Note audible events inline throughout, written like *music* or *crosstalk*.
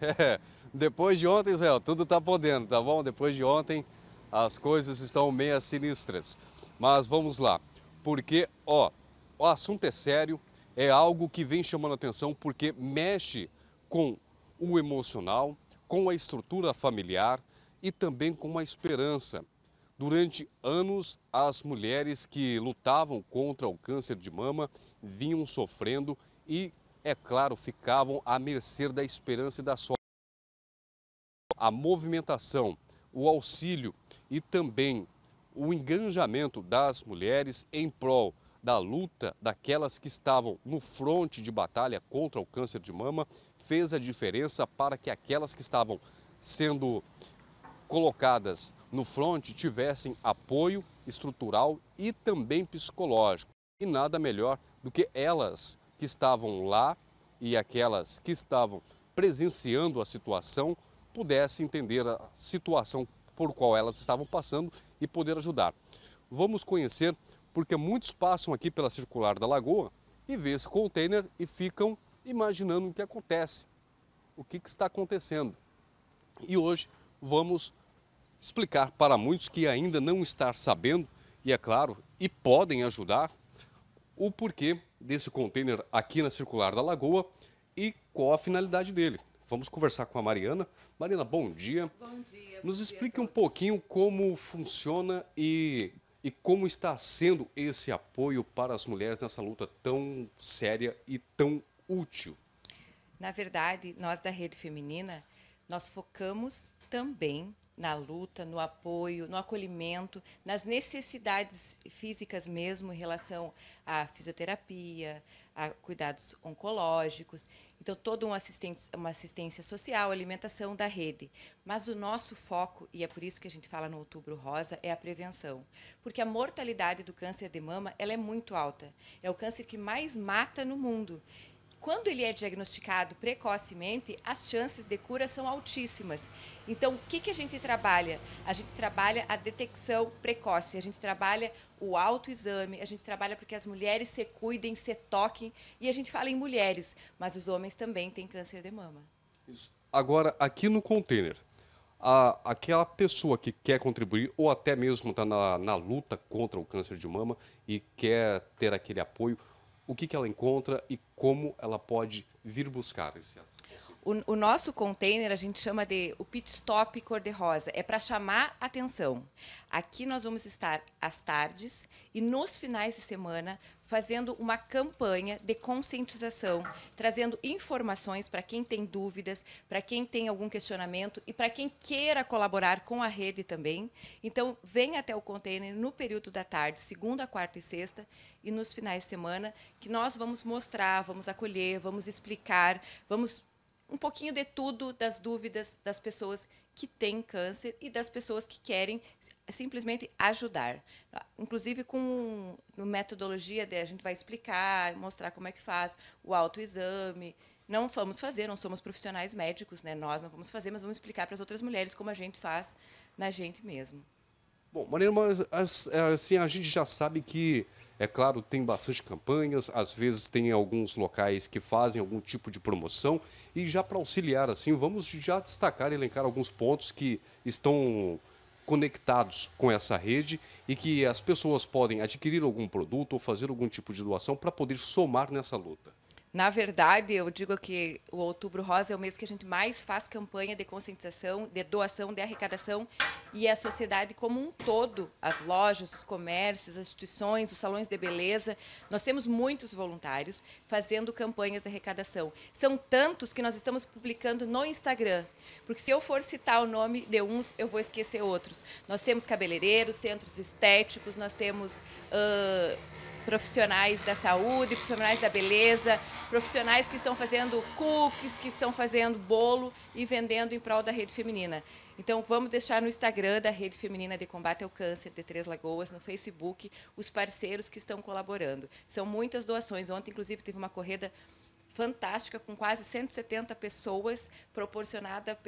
*laughs* Depois de ontem, Israel, tudo está podendo, tá bom? Depois de ontem, as coisas estão meio sinistras. Mas vamos lá, porque, ó, o assunto é sério, é algo que vem chamando atenção porque mexe com o emocional, com a estrutura familiar e também com a esperança. Durante anos, as mulheres que lutavam contra o câncer de mama vinham sofrendo e, é claro, ficavam à mercê da esperança e da sorte. A movimentação, o auxílio e também o engajamento das mulheres em prol da luta daquelas que estavam no fronte de batalha contra o câncer de mama fez a diferença para que aquelas que estavam sendo colocadas no fronte tivessem apoio estrutural e também psicológico. E nada melhor do que elas que estavam lá e aquelas que estavam presenciando a situação pudessem entender a situação por qual elas estavam passando e poder ajudar. Vamos conhecer, porque muitos passam aqui pela circular da lagoa e vê esse container e ficam imaginando o que acontece, o que, que está acontecendo. E hoje vamos explicar para muitos que ainda não estão sabendo, e é claro, e podem ajudar, o porquê desse container aqui na Circular da Lagoa e qual a finalidade dele. Vamos conversar com a Mariana. Mariana, bom dia. Bom dia. Nos explique um pouquinho como funciona e, e como está sendo esse apoio para as mulheres nessa luta tão séria e tão útil. Na verdade, nós da Rede Feminina, nós focamos também na luta, no apoio, no acolhimento, nas necessidades físicas mesmo em relação à fisioterapia, a cuidados oncológicos. Então, toda assistência, uma assistência social, alimentação da rede. Mas o nosso foco, e é por isso que a gente fala no Outubro Rosa, é a prevenção. Porque a mortalidade do câncer de mama ela é muito alta. É o câncer que mais mata no mundo. Quando ele é diagnosticado precocemente, as chances de cura são altíssimas. Então, o que, que a gente trabalha? A gente trabalha a detecção precoce, a gente trabalha o autoexame, a gente trabalha para que as mulheres se cuidem, se toquem. E a gente fala em mulheres, mas os homens também têm câncer de mama. Agora, aqui no container, a, aquela pessoa que quer contribuir ou até mesmo está na, na luta contra o câncer de mama e quer ter aquele apoio, o que, que ela encontra e como ela pode vir buscar esse o, o, nosso container a gente chama de o pit stop cor-de-rosa. É para chamar atenção. Aqui nós vamos estar às tardes e nos finais de semana fazendo uma campanha de conscientização, trazendo informações para quem tem dúvidas, para quem tem algum questionamento e para quem queira colaborar com a rede também. Então, vem até o container no período da tarde, segunda, quarta e sexta, e nos finais de semana, que nós vamos mostrar, vamos acolher, vamos explicar, vamos um pouquinho de tudo das dúvidas das pessoas que têm câncer e das pessoas que querem simplesmente ajudar. Inclusive com metodologia de, a gente vai explicar, mostrar como é que faz o autoexame. Não vamos fazer, não somos profissionais médicos, né? Nós não vamos fazer, mas vamos explicar para as outras mulheres como a gente faz na gente mesmo. Bom, Marina, mas assim, a gente já sabe que é claro, tem bastante campanhas, às vezes tem alguns locais que fazem algum tipo de promoção. E já para auxiliar, assim, vamos já destacar, elencar alguns pontos que estão conectados com essa rede e que as pessoas podem adquirir algum produto ou fazer algum tipo de doação para poder somar nessa luta. Na verdade, eu digo que o Outubro Rosa é o mês que a gente mais faz campanha de conscientização, de doação, de arrecadação e a sociedade como um todo, as lojas, os comércios, as instituições, os salões de beleza. Nós temos muitos voluntários fazendo campanhas de arrecadação. São tantos que nós estamos publicando no Instagram, porque se eu for citar o nome de uns, eu vou esquecer outros. Nós temos cabeleireiros, centros estéticos, nós temos. Uh, profissionais da saúde, profissionais da beleza, profissionais que estão fazendo cookies, que estão fazendo bolo e vendendo em prol da rede feminina. Então, vamos deixar no Instagram da Rede Feminina de Combate ao Câncer de Três Lagoas, no Facebook, os parceiros que estão colaborando. São muitas doações. Ontem, inclusive, teve uma corrida fantástica com quase 170 pessoas, proporcionada,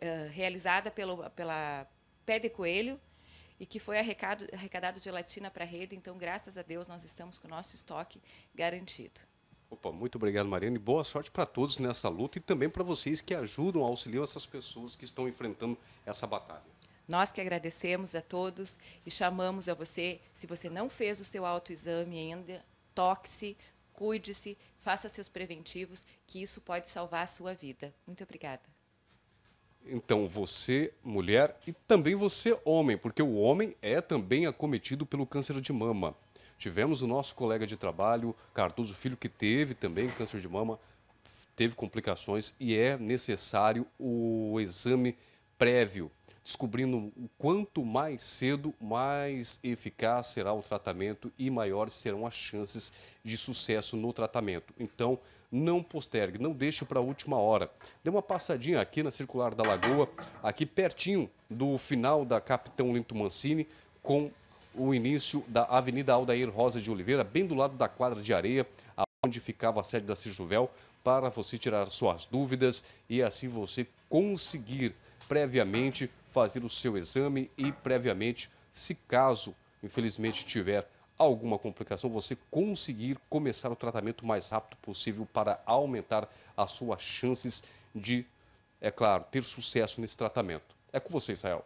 eh, realizada pela Pé de Coelho, e que foi arrecado, arrecadado gelatina para a rede. Então, graças a Deus, nós estamos com o nosso estoque garantido. Opa, muito obrigado, Mariana, e boa sorte para todos nessa luta e também para vocês que ajudam, auxiliam essas pessoas que estão enfrentando essa batalha. Nós que agradecemos a todos e chamamos a você, se você não fez o seu autoexame ainda, toque-se, cuide-se, faça seus preventivos, que isso pode salvar a sua vida. Muito obrigada. Então, você, mulher, e também você, homem, porque o homem é também acometido pelo câncer de mama. Tivemos o nosso colega de trabalho, Cardoso Filho, que teve também câncer de mama, teve complicações e é necessário o exame prévio, descobrindo o quanto mais cedo, mais eficaz será o tratamento e maiores serão as chances de sucesso no tratamento. Então, não postergue, não deixe para a última hora. Dê uma passadinha aqui na Circular da Lagoa, aqui pertinho do final da Capitão Linto Mancini, com o início da Avenida Aldair Rosa de Oliveira, bem do lado da quadra de areia, onde ficava a sede da Cijuvel, para você tirar suas dúvidas e assim você conseguir previamente fazer o seu exame e previamente, se caso infelizmente tiver alguma complicação, você conseguir começar o tratamento o mais rápido possível para aumentar as suas chances de, é claro, ter sucesso nesse tratamento. É com você, Israel.